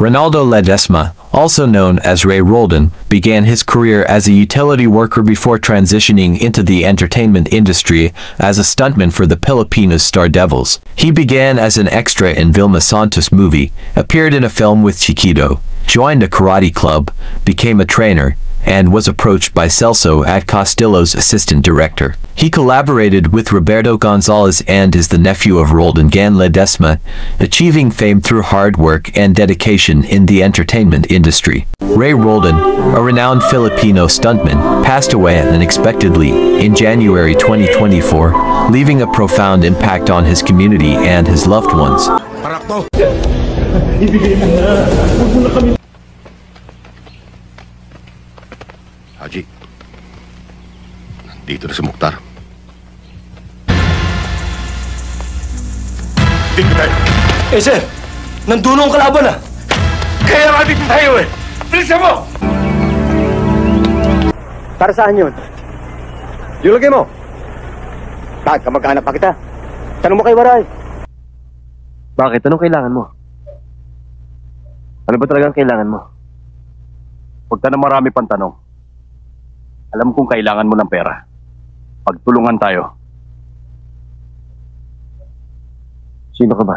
Ronaldo Ledesma, also known as Ray Roldan, began his career as a utility worker before transitioning into the entertainment industry as a stuntman for the Filipinos Star Devils. He began as an extra in Vilma Santos movie, appeared in a film with Chiquito, joined a karate club, became a trainer, and was approached by Celso at Castillo's assistant director. He collaborated with Roberto Gonzalez and is the nephew of Roldan Gan Ledesma, achieving fame through hard work and dedication in the entertainment industry. Ray Roldan, a renowned Filipino stuntman, passed away unexpectedly in January 2024, leaving a profound impact on his community and his loved ones. Nandito na si Mukhtar. Dito tayo. Eh sir, nandun ang kalaban ah. Kaya nga dito tayo eh! Bilisan mo! Para saan yun? Yung lagay mo. Bakit kamag-anak pa kita? Tanong mo kay Waray. Bakit? Anong kailangan mo? Ano ba talagang kailangan mo? Huwag ka na marami pang tanong. Alam kong kailangan mo ng pera. Pagtulungan tayo. Sino ka ba?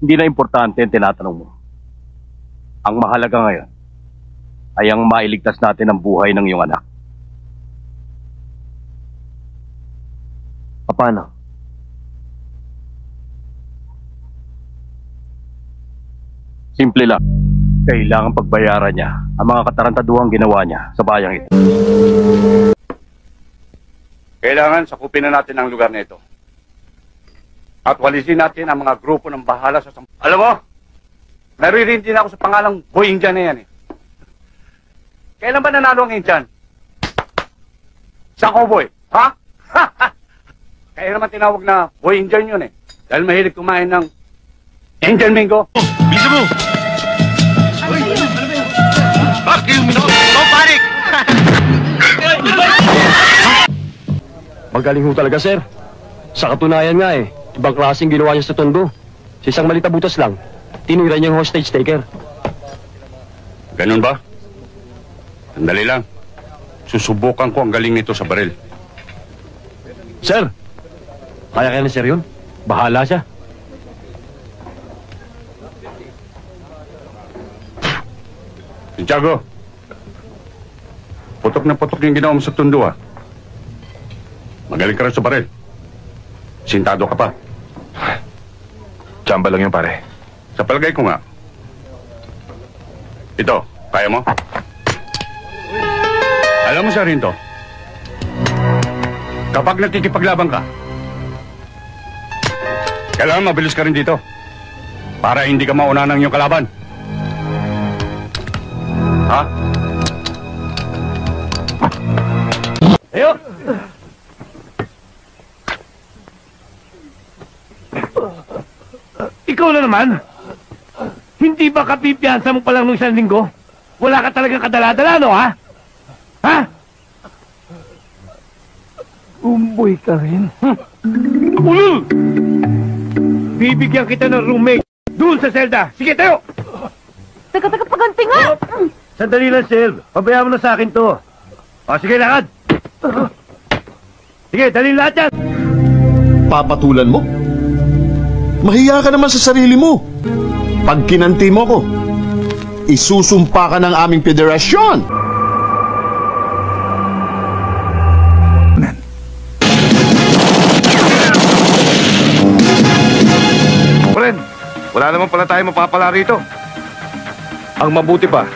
Hindi na importante ang tinatanong mo. Ang mahalaga ngayon ay ang mailigtas natin ang buhay ng iyong anak. Paano? Simple lang. Kailangan pagbayaran niya ang mga katarantaduhang ginawa niya sa bayang ito. Kailangan sakupin na natin ang lugar nito. At walisin natin ang mga grupo ng bahala sa... sam- Alam mo, naririndi na ako sa pangalang Boy Indian na yan eh. Kailan ba nanalo ang Indian? Sa cowboy, ha? Kaya naman tinawag na Boy Indian yun eh. Dahil mahilig kumain ng Indian Mingo. Bilisan mo! Yung minok? Oh, parik! Magaling ho talaga, sir. Sa katunayan nga eh, ibang klaseng ginawa niya sa tondo. Sa isang malita butas lang, tinira niyang hostage taker. Ganun ba? Sandali lang. Susubukan ko ang galing nito sa baril. Sir, kaya kaya ni sir yun? Bahala siya. Santiago, putok na putok yung ginawa mo sa tundo ah. Magaling ka rin sa baril. Sintado ka pa. Chamba lang yun, pare. Sa palagay ko nga. Ito, kaya mo? Alam mo, Sarinto, kapag nakikipaglaban ka, kailangan mabilis ka rin dito para hindi ka mauna ng iyong kalaban. Ha? Ayo! Ikaw na naman. Hindi ba kapipiyansa mo pa lang nung isang linggo? Wala ka talagang kadala-dala, no, ha? Ha? Umboy ka rin. Ulul! Bibigyan kita ng roommate doon sa selda. Sige, tayo! Teka, teka, paganti nga! Sandali lang, Sel. Pabayaan mo na sa akin to. O, sige, lakad. Sige, dali lahat yan. Papatulan mo? Mahiya ka naman sa sarili mo. Pag kinanti mo ko, isusumpa ka ng aming federasyon. Wala naman pala tayo mapapala rito. Ang mabuti pa,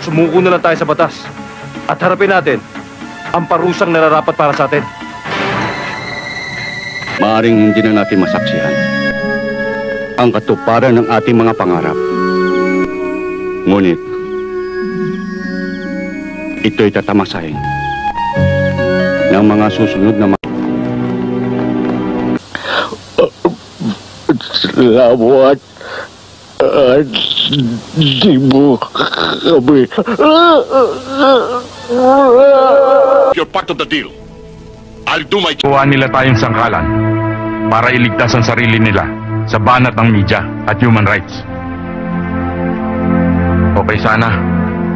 sumuko na lang tayo sa batas. At harapin natin ang parusang nararapat para sa atin. Maaring hindi na natin masaksihan ang katuparan ng ating mga pangarap. Ngunit, ito'y tatamasahin ng mga susunod na mga Salamat. At di mo kami. You're part of the deal. I'll do my Kuha nila tayong sangkalan. para iligtas ang sarili nila sa banat ng media at human rights. Okay sana,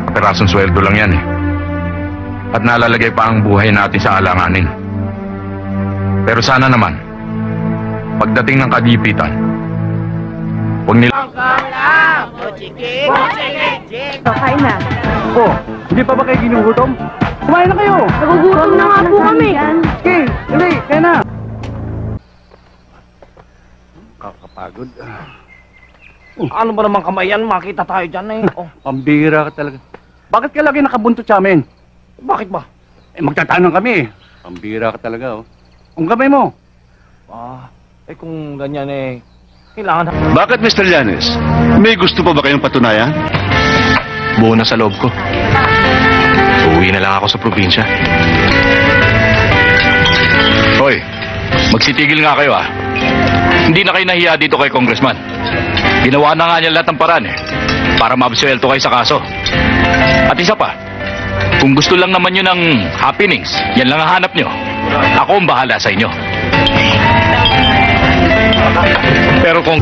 kaperasong sweldo lang yan eh. At nalalagay pa ang buhay natin sa alanganin. Pero sana naman, pagdating ng kadipitan, huwag nila... Kain na. Oh, hindi pa ba kayo ginugutom? Kumain na kayo! Nagugutom na nga po kami. Okay, dali, kaya na! Kakapagod. Ano ba naman kamayan? Makita tayo dyan eh. Oh, Pambira ka talaga. Bakit ka lagi nakabuntot sa amin? bakit ba? Eh, magtatanong kami eh. Pambira ka talaga oh. Ang gamay mo. Ah, eh kung ganyan eh, kailangan Bakit, Mr. Llanes? May gusto pa ba kayong patunayan? Buo na sa loob ko. Uuwi na lang ako sa probinsya. Hoy, magsitigil nga kayo ah. Hindi na kayo nahiya dito kay Congressman. Ginawa na nga niya lahat ng paraan eh. Para maabsuelto kayo sa kaso. At isa pa, kung gusto lang naman nyo ng happenings, yan lang ang hanap nyo. Ako ang bahala sa inyo. Pero kung